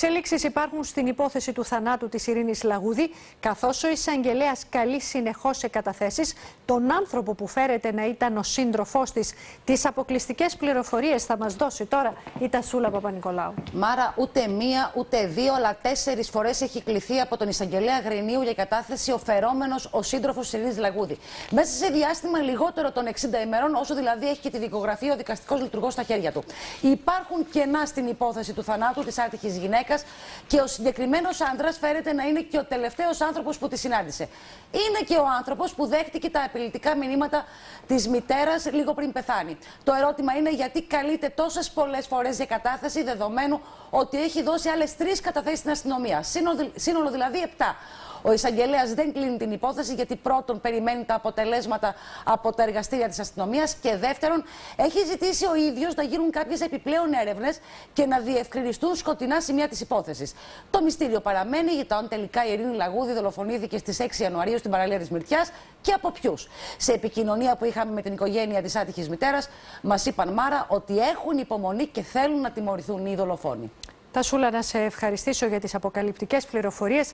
Εξελίξεις υπάρχουν στην υπόθεση του θανάτου της Ειρήνης Λαγούδη, καθώς ο εισαγγελέας καλεί συνεχώς σε καταθέσεις τον άνθρωπο που φέρεται να ήταν ο σύντροφός της. Τις αποκλειστικές πληροφορίες θα μας δώσει τώρα η Τασούλα Παπα-Νικολάου. Μάρα, ούτε μία ούτε δύο, αλλά τέσσερις φορές έχει κληθεί από τον εισαγγελέα Γρινίου για κατάθεση ο φερόμενο ο σύντροφος της Ειρήνης Λαγούδη. Μέσα σε διάστημα λιγότερο των 60 ημερών, όσο δηλαδή έχει και τη δικογραφία ο δικαστικός λειτουργός στα χέρια του. Υπάρχουν κενά στην υπόθεση του θανάτου της άτυχης γυναίκας γυναίκα και ο συγκεκριμένος άντρας φέρεται να είναι και ο τελευταίος άνθρωπος που τη συνάντησε. Είναι και ο άνθρωπος που δέχτηκε τα απειλητικά μηνύματα της μητέρας λίγο πριν πεθάνει. Το ερώτημα είναι γιατί καλείται τόσες πολλές φορές για κατάθεση, δεδομένου ότι έχει δώσει άλλες τρεις καταθέσεις στην αστυνομία. Σύνολο δηλαδή 7. Ο εισαγγελέας δεν κλείνει την υπόθεση γιατί πρώτον περιμένει τα αποτελέσματα από τα εργαστήρια της αστυνομίας και δεύτερον έχει ζητήσει ο ίδιος να γίνουν κάποιες επιπλέον έρευνες και να διευκρινιστούν σκοτεινά σημεία της υπόθεσης. Το μυστήριο παραμένει για το αν τελικά η Ειρήνη Λαγούδη δολοφονήθηκε στις 6 Ιανουαρίου στην παραλία της Μυρτιάς και από ποιους; Σε επικοινωνία που είχαμε με την οικογένεια της άτυχης μητέρας, μας είπαν Μάρα ότι έχουν υπομονή και θέλουν να τιμωρηθούν οι δολοφόνοι. Τασούλα, να σε ευχαριστήσω για τις αποκαλυπτικές πληροφορίες.